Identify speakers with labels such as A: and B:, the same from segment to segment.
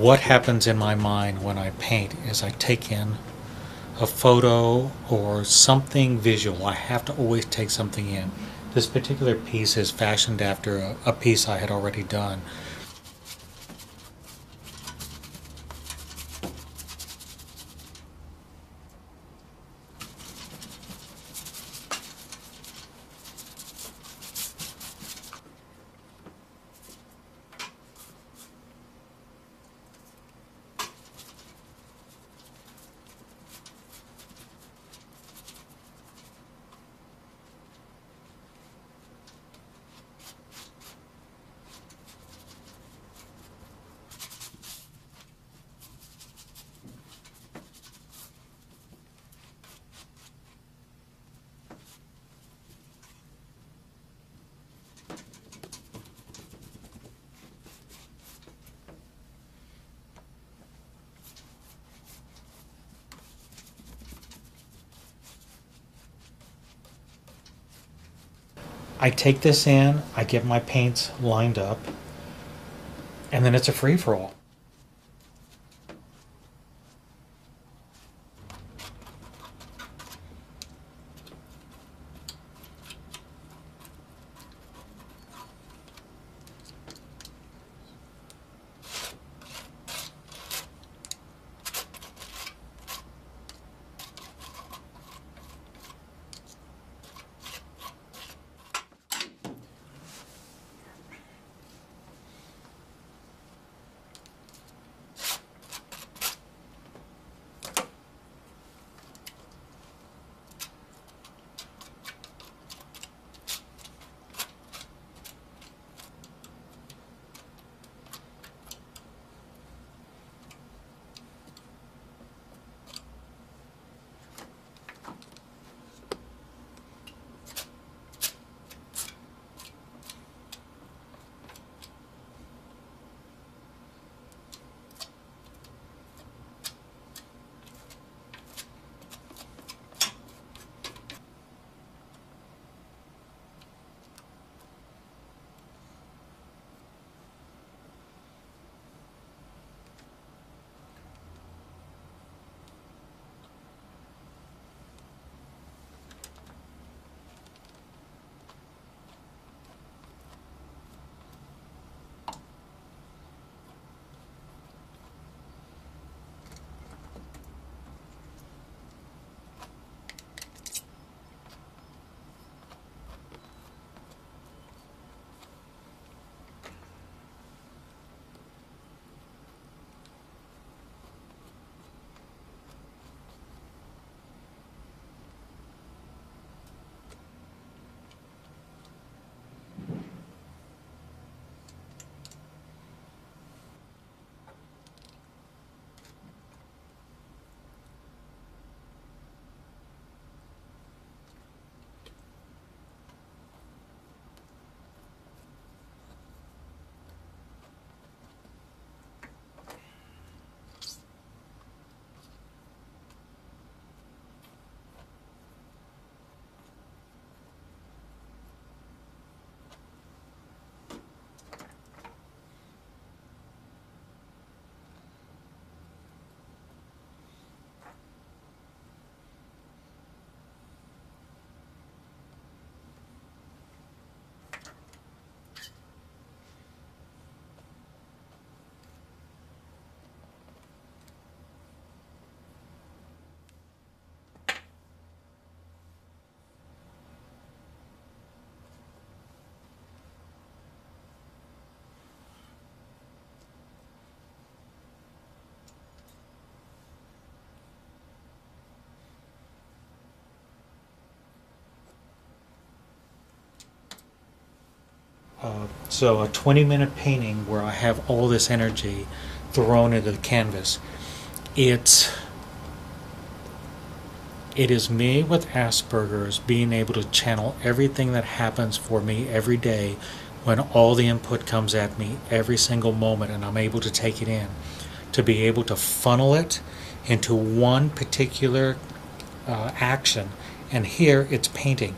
A: what happens in my mind when I paint is I take in a photo or something visual. I have to always take something in. This particular piece is fashioned after a, a piece I had already done. I take this in, I get my paints lined up, and then it's a free for all. Uh, so a 20 minute painting where I have all this energy thrown into the canvas. It's it is me with Asperger's being able to channel everything that happens for me every day when all the input comes at me every single moment and I'm able to take it in. To be able to funnel it into one particular uh, action. And here it's painting.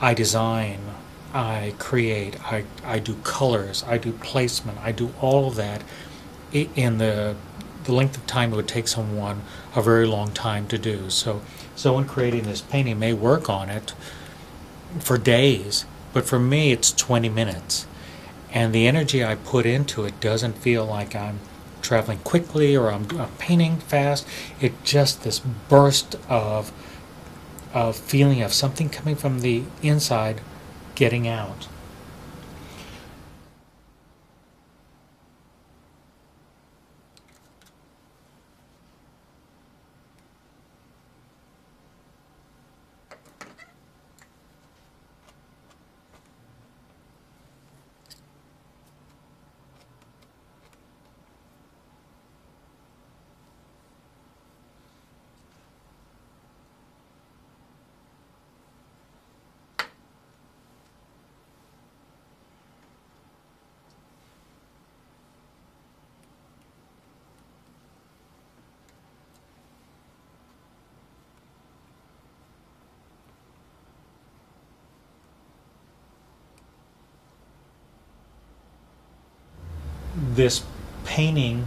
A: I design, I create, I, I do colors, I do placement, I do all of that in the the length of time it would take someone a very long time to do. So, someone creating this painting may work on it for days, but for me, it's 20 minutes. And the energy I put into it doesn't feel like I'm traveling quickly or I'm, I'm painting fast. It's just this burst of, of feeling of something coming from the inside getting out. This painting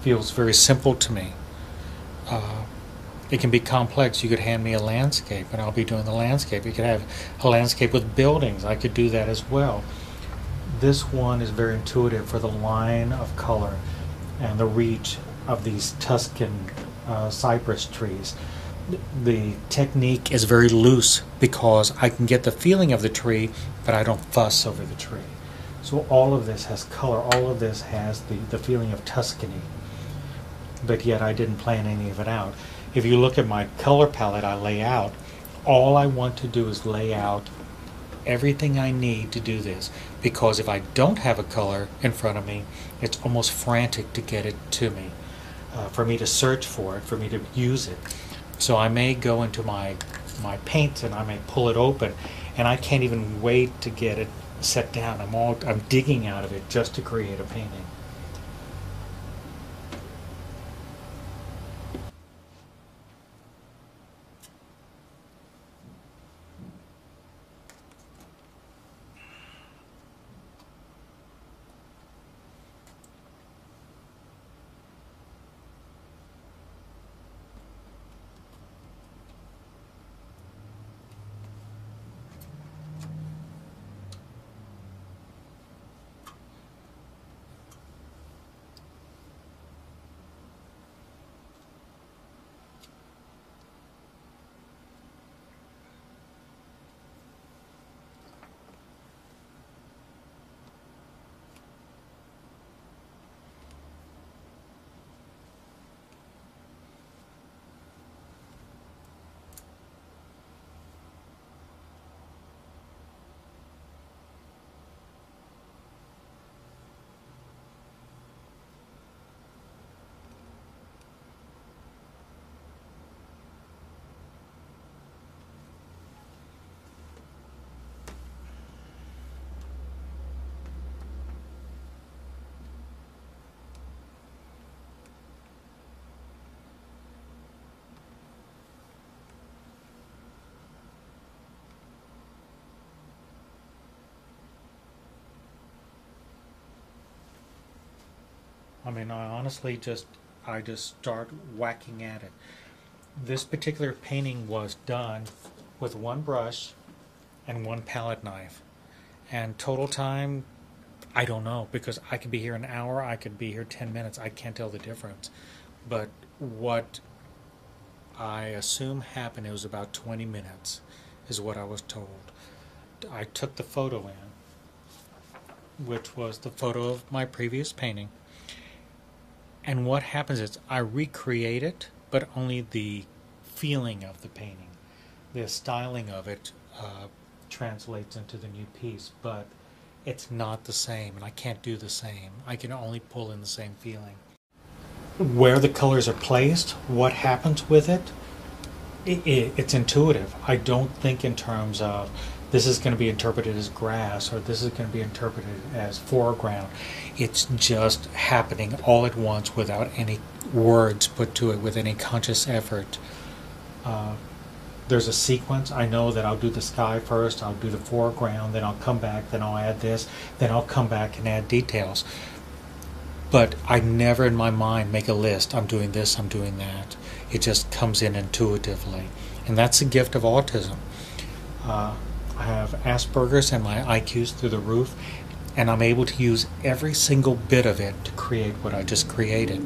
A: feels very simple to me. Uh, it can be complex. You could hand me a landscape, and I'll be doing the landscape. You could have a landscape with buildings. I could do that as well. This one is very intuitive for the line of color and the reach of these Tuscan uh, cypress trees. The technique is very loose because I can get the feeling of the tree, but I don't fuss over the tree. So all of this has color, all of this has the, the feeling of Tuscany, but yet I didn't plan any of it out. If you look at my color palette I lay out, all I want to do is lay out everything I need to do this because if I don't have a color in front of me, it's almost frantic to get it to me, uh, for me to search for it, for me to use it. So I may go into my my paints and I may pull it open and I can't even wait to get it set down. I'm all I'm digging out of it just to create a painting. I mean, I honestly just, I just start whacking at it. This particular painting was done with one brush and one palette knife. And total time, I don't know, because I could be here an hour, I could be here 10 minutes, I can't tell the difference. But what I assume happened, it was about 20 minutes, is what I was told. I took the photo in, which was the photo of my previous painting. And what happens is I recreate it, but only the feeling of the painting. The styling of it uh, translates into the new piece, but it's not the same, and I can't do the same. I can only pull in the same feeling. Where the colors are placed, what happens with it, it, it it's intuitive. I don't think in terms of this is going to be interpreted as grass or this is going to be interpreted as foreground. It's just happening all at once without any words put to it, with any conscious effort. Uh, there's a sequence. I know that I'll do the sky first, I'll do the foreground, then I'll come back, then I'll add this, then I'll come back and add details. but I never in my mind make a list. I'm doing this, I'm doing that. It just comes in intuitively. And that's the gift of autism. Uh, I have Asperger's and my IQ's through the roof, and I'm able to use every single bit of it to create what I just created.